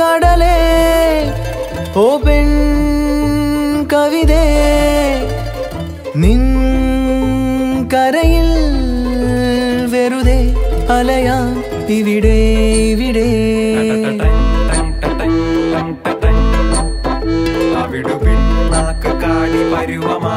കടലേ ഓ പെൺ കവിതേ നിൻ കരയിൽ വെറുതെ അലയാ ഇവിടെ ഇവിടെ. വിടുപിൻ പിന്നാക്ക കാടി പരുവമാ.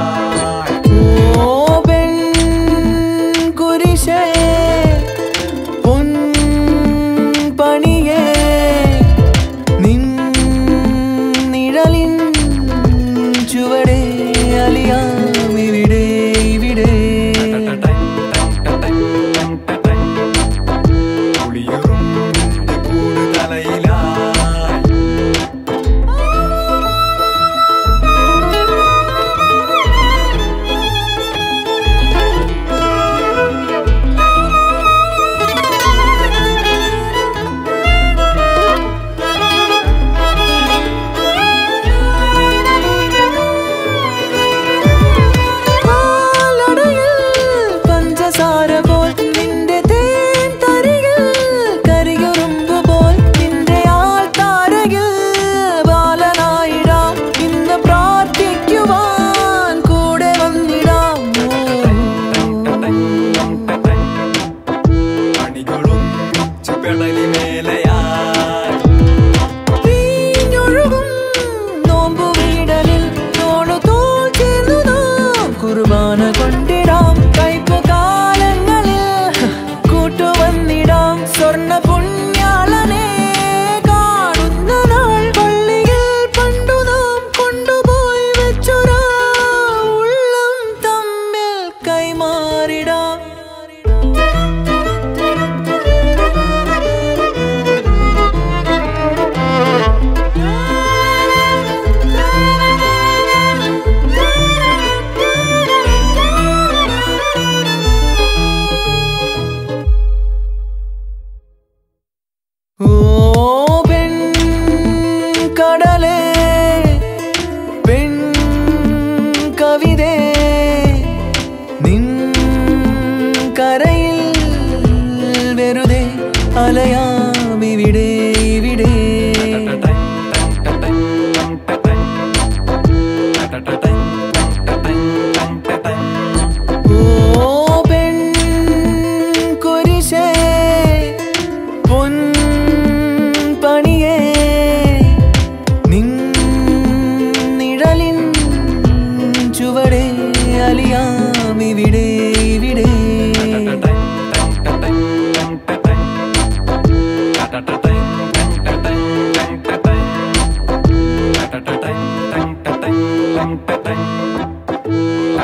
kalayan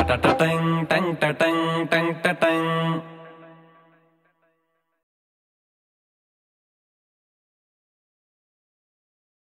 ta ta ting ting ta ting